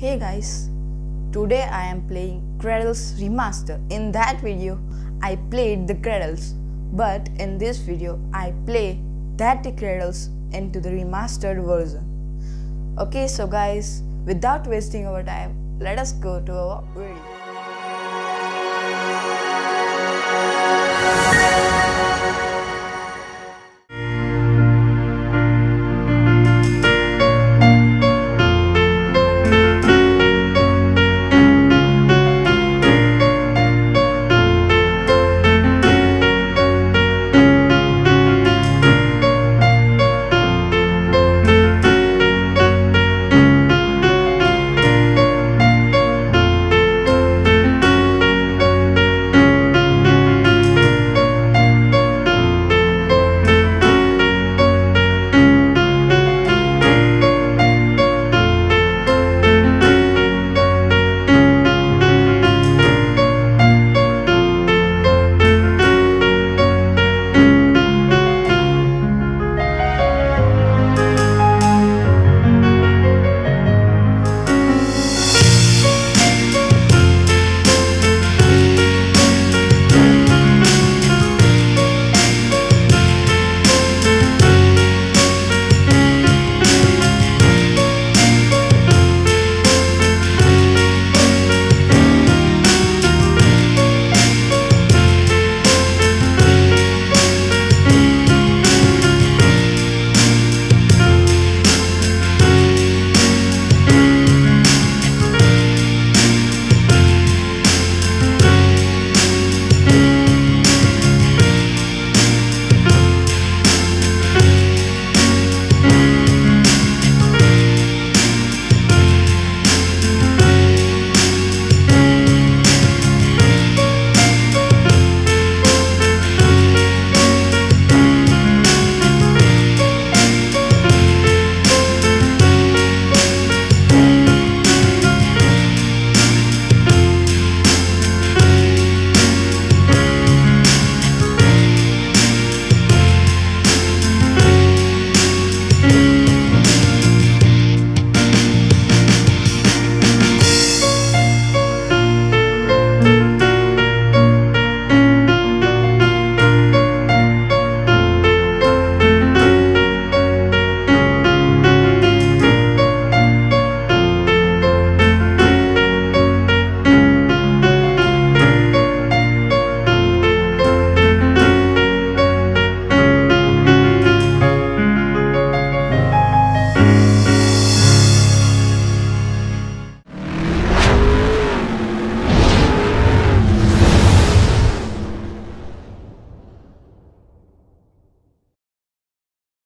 Hey guys, today I am playing Cradles Remaster. In that video, I played the Cradles, but in this video, I play that Cradles into the remastered version. Okay, so guys, without wasting our time, let us go to our video.